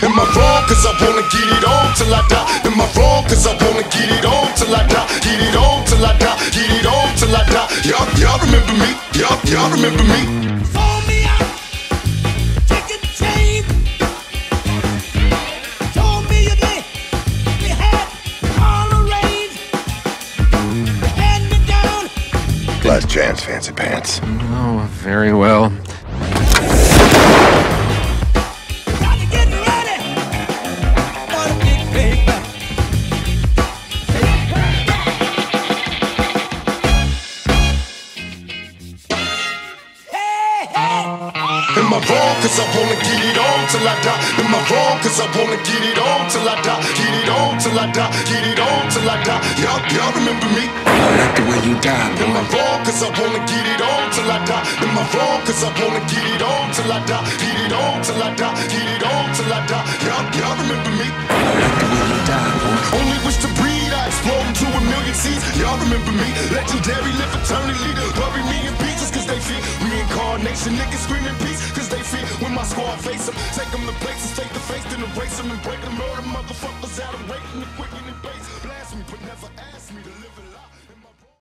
Am I wrong? Cause I wanna get it on till I die. Am I wrong? Cause I wanna get it on till I die. Get it on till I die. Get it on till I die. Y'all, y'all remember me? Y'all, y'all remember me? Phone me out, chicken chain. Told me you did, you had all arranged. Stand me down, Last chance, fancy pants. Oh, very well. Am I wrong? Cause I wanna get it on till I die. Am I wrong? Cause I wanna get it on till I die. Get it on till I die. Get it on till I die. Y'all, y'all remember me? I like the way you die, Am I boy. wrong? Cause I wanna get it on till I die. Am I wrong? Cause I wanna get it on till I die. Get it on till I die. Get it on till I die. Y'all, y'all remember me? I like the way you die, boy. Only wish to breed, I explode into a million seeds. Y'all remember me? Legendary, live eternally. Bury me in pieces cause they fear. Reincarnation, niggas screaming my squad face them, take them to places, take the face, then erase them and break them. Murder motherfuckers out of waiting, the base.